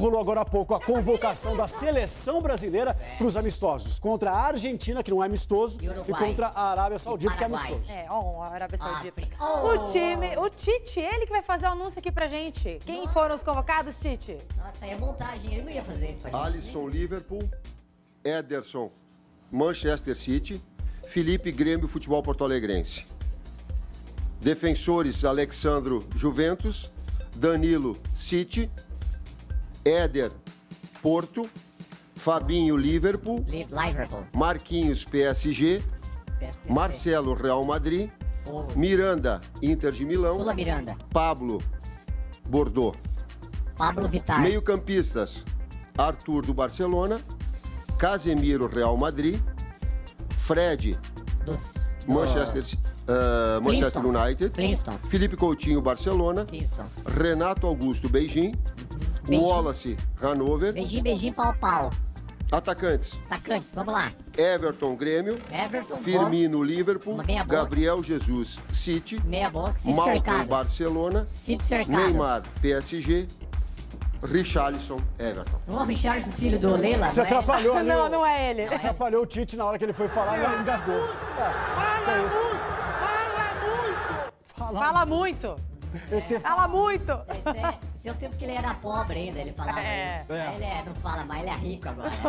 Rolou agora há pouco a convocação da seleção brasileira para os amistosos. Contra a Argentina, que não é amistoso, E e, contra a Arábia Saudita, que é amistoso. É, ó, a Arábia Saudita. África. O time, o Tite, ele que vai fazer o anúncio aqui pra gente. Quem foram os convocados, Tite? Nossa, aí é montagem. Ele não ia fazer isso pra gente. Alisson, Liverpool. Ederson, Manchester City. Felipe, Grêmio, Futebol Porto Alegrense. Defensores, Alexandro, Juventus. Danilo, City. Éder, Porto. Fabinho, Liverpool. Li- Liverpool. Marquinhos, PSG. PSTC. Marcelo, Real Madrid. O Miranda, Inter de Milão. Sula Miranda. Pablo, Bordeaux. Pablo Vittar. Meio-campistas: Arthur do Barcelona, Casemiro Real Madrid, Fred Dos... do- Manchester, ah, Manchester Flintstones. United, Flintstones. Felipe Coutinho Barcelona, Pistons. Renato Augusto Beijing, Beijing. Wallace Hanover, Beijinho, beijinho, pau, pau. atacantes: Atacantes, vamos lá. Everton Grêmio, Everton, Firmino Liverpool, boa. Gabriel Jesus City, meia boca, Cid Malcolm cercado. Barcelona, Cid cercado. Neymar PSG, Richarlison Everton. O Richardson, filho do Leila. Você não é? atrapalhou ali. Não, não é ele. Atrapalhou o Tite na hora que ele foi falar e engasgou. É, é isso. Fala Fala muito. Fala muito. É, esse é o tempo que ele era pobre ainda, ele falava É. isso. Ele é, não fala mais, ele é rico agora.